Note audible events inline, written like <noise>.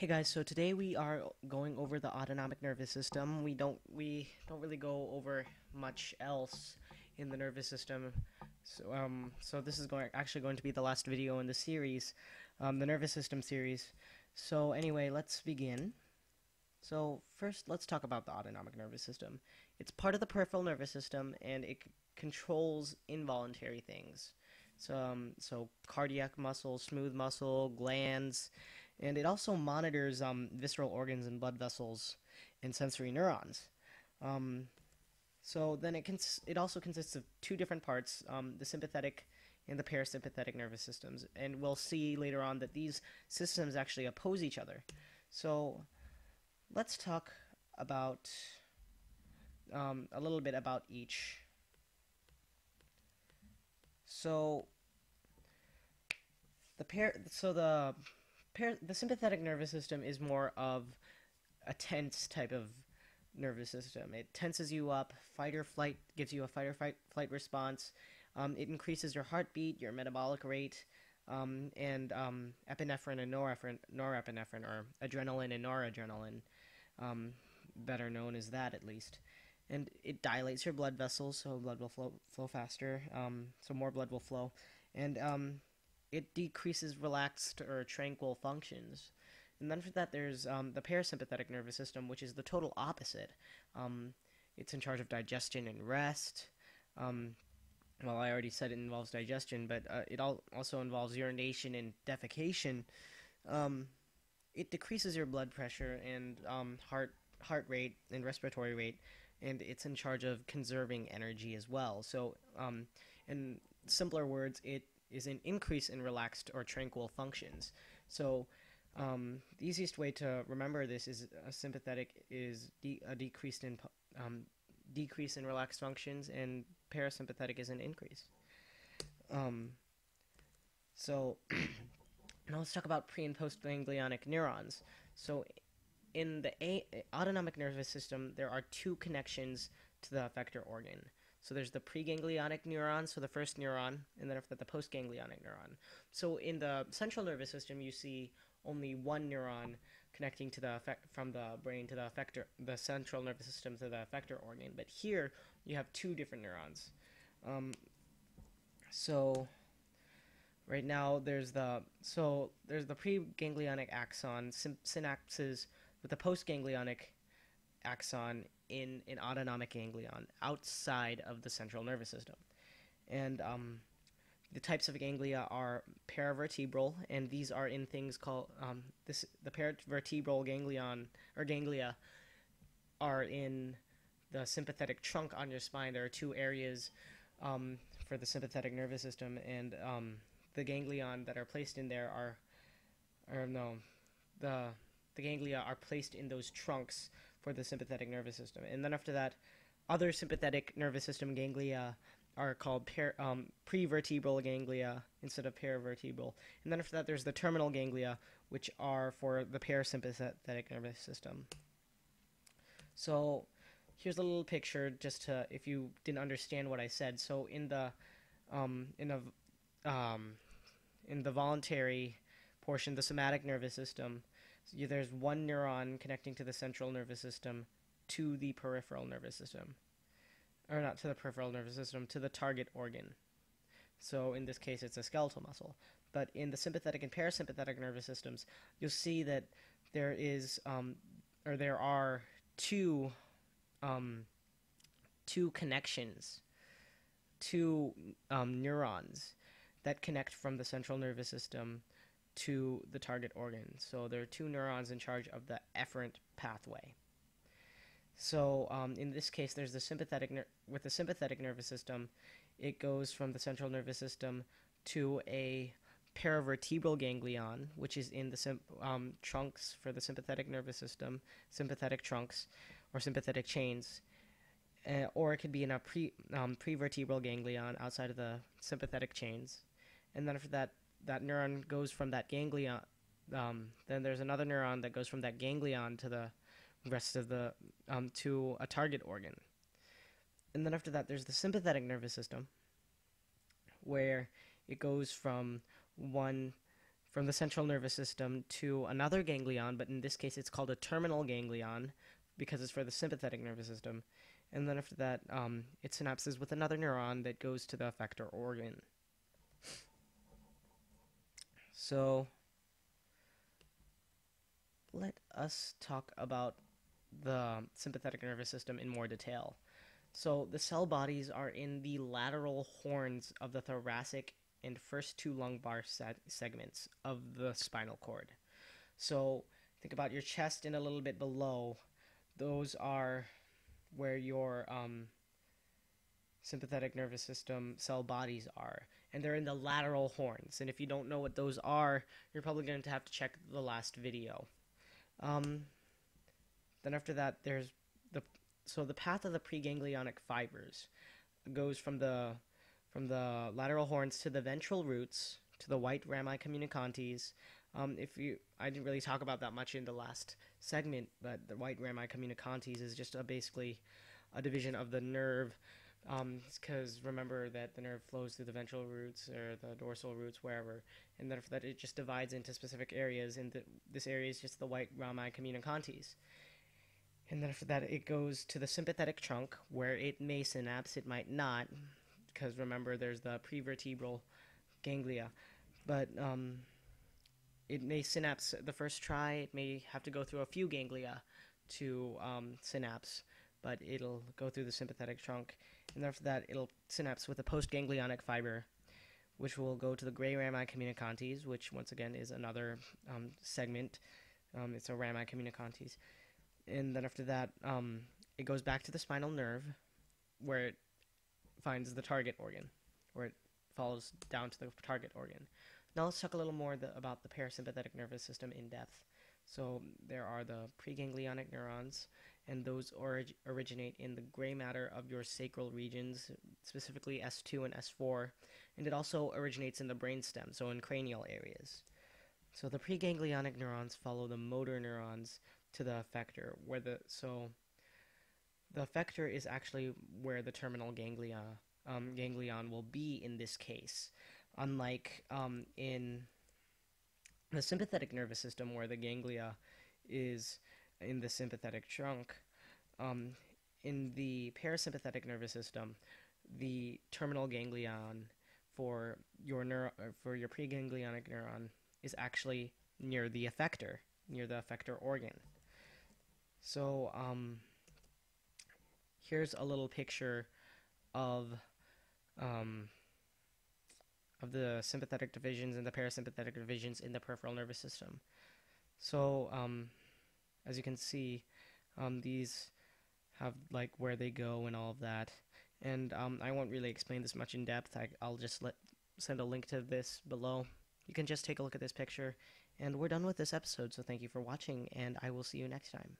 Hey guys, so today we are going over the autonomic nervous system. We don't we don't really go over much else in the nervous system. So um so this is going actually going to be the last video in the series, um, the nervous system series. So anyway, let's begin. So first, let's talk about the autonomic nervous system. It's part of the peripheral nervous system and it controls involuntary things. So um, so cardiac muscle, smooth muscle, glands and it also monitors um, visceral organs and blood vessels and sensory neurons. Um, so then it cons- it also consists of two different parts, um, the sympathetic and the parasympathetic nervous systems, and we'll see later on that these systems actually oppose each other. So let's talk about um, a little bit about each. So the pair, so the the sympathetic nervous system is more of a tense type of nervous system. It tenses you up. Fight or flight gives you a fight or fight flight response. Um, it increases your heartbeat, your metabolic rate, um, and um, epinephrine and norepinephrine, norepinephrine, or adrenaline and noradrenaline, um, better known as that at least. And it dilates your blood vessels, so blood will flow flow faster. Um, so more blood will flow, and um, it decreases relaxed or tranquil functions. And then for that, there's um, the parasympathetic nervous system, which is the total opposite. Um, it's in charge of digestion and rest. Um, well, I already said it involves digestion, but uh, it also involves urination and defecation. Um, it decreases your blood pressure and um, heart heart rate and respiratory rate, and it's in charge of conserving energy as well. So, um, in simpler words, it is an increase in relaxed or tranquil functions. So, um, the easiest way to remember this is a sympathetic is de- a decreased in um, decrease in relaxed functions, and parasympathetic is an increase. Um, so, <clears throat> now let's talk about pre and post ganglionic neurons. So, in the a- autonomic nervous system, there are two connections to the effector organ. So there's the preganglionic neuron, so the first neuron, and then after that the postganglionic neuron. So in the central nervous system, you see only one neuron connecting to the effect from the brain to the effector, the central nervous system to the effector organ. But here you have two different neurons. Um, so right now there's the so there's the preganglionic axon syn- synapses with the postganglionic axon in an autonomic ganglion outside of the central nervous system. And um, the types of ganglia are paravertebral, and these are in things called um, this. The paravertebral ganglion or ganglia are in the sympathetic trunk on your spine. There are two areas um, for the sympathetic nervous system, and um, the ganglion that are placed in there are, or no, the the ganglia are placed in those trunks for the sympathetic nervous system. And then after that, other sympathetic nervous system ganglia are called per, um, prevertebral ganglia instead of paravertebral. And then after that, there's the terminal ganglia, which are for the parasympathetic nervous system. So here's a little picture just to if you didn't understand what I said. So in the um, in a um, in the voluntary portion, the somatic nervous system, so there's one neuron connecting to the central nervous system to the peripheral nervous system. Or not to the peripheral nervous system, to the target organ. So in this case, it's a skeletal muscle. But in the sympathetic and parasympathetic nervous systems, you'll see that there is, um, or there are two, um, two connections, two um, neurons that connect from the central nervous system to the target organ. So there are two neurons in charge of the efferent pathway. So um, in this case, there's the sympathetic ner- with the sympathetic nervous system, it goes from the central nervous system to a paravertebral ganglion, which is in the sim- um, trunks for the sympathetic nervous system, sympathetic trunks, or sympathetic chains. Uh, or it could be in a pre um, prevertebral ganglion outside of the sympathetic chains, and then after that, that neuron goes from that ganglion. Um, then there's another neuron that goes from that ganglion to the rest of the um, to a target organ. And then after that, there's the sympathetic nervous system, where it goes from one from the central nervous system to another ganglion, but in this case it's called a terminal ganglion because it's for the sympathetic nervous system. And then after that, um, it synapses with another neuron that goes to the effector organ. So let us talk about the sympathetic nervous system in more detail. So the cell bodies are in the lateral horns of the thoracic and first two lumbar segments of the spinal cord. So think about your chest and a little bit below. Those are where your um, sympathetic nervous system cell bodies are. And they're in the lateral horns. And if you don't know what those are, you're probably going to have to check the last video. Um, then after that, there's the so the path of the preganglionic fibers goes from the from the lateral horns to the ventral roots to the white rami communicantes. Um, if you, I didn't really talk about that much in the last segment, but the white rami communicantes is just a, basically a division of the nerve. Because um, remember that the nerve flows through the ventral roots or the dorsal roots, wherever, and after that it just divides into specific areas. And the, this area is just the white rami communicantes. And then after that, it goes to the sympathetic trunk, where it may synapse, it might not, because remember, there's the prevertebral ganglia. But um, it may synapse the first try, it may have to go through a few ganglia to um, synapse, but it'll go through the sympathetic trunk. And after that, it'll synapse with a postganglionic fiber, which will go to the gray rami communicantes, which once again is another um, segment. Um, it's a rami communicantes and then after that, um, it goes back to the spinal nerve, where it finds the target organ, where it follows down to the target organ. Now let's talk a little more the, about the parasympathetic nervous system in depth. So there are the preganglionic neurons, and those orig- originate in the gray matter of your sacral regions, specifically S2 and S4, and it also originates in the brainstem, so in cranial areas. So the preganglionic neurons follow the motor neurons to the effector, where the so the effector is actually where the terminal ganglia um, ganglion will be in this case, unlike um, in the sympathetic nervous system where the ganglia is in the sympathetic trunk. Um, in the parasympathetic nervous system, the terminal ganglion for your neuro- for your preganglionic neuron is actually near the effector, near the effector organ. So, um, here's a little picture of um, of the sympathetic divisions and the parasympathetic divisions in the peripheral nervous system. So, um, as you can see, um, these have like where they go and all of that. And um, I won't really explain this much in depth. I, I'll just let send a link to this below. You can just take a look at this picture. And we're done with this episode, so thank you for watching, and I will see you next time.